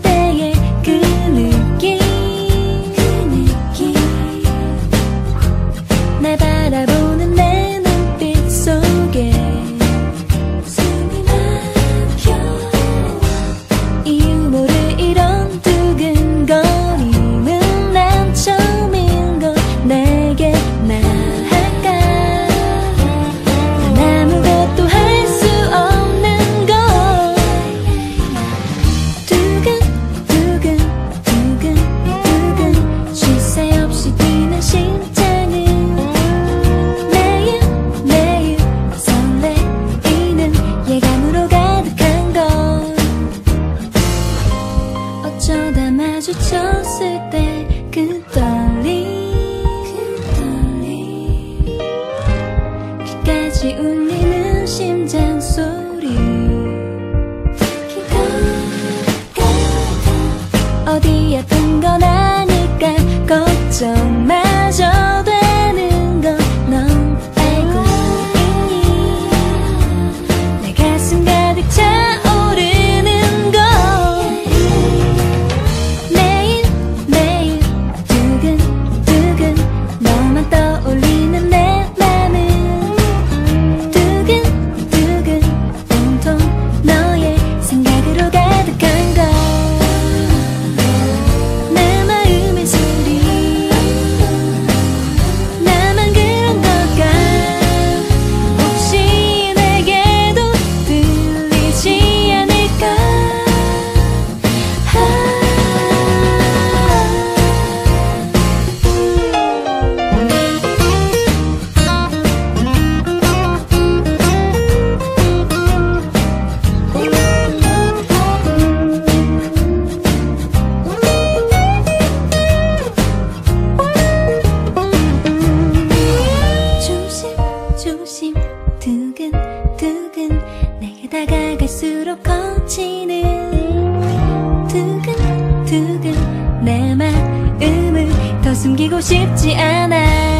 때의 그 느낌 그 느낌. 날 바라보는 내 다가갈수록 커지는 두근두근 내 마음을 더 숨기고 싶지 않아.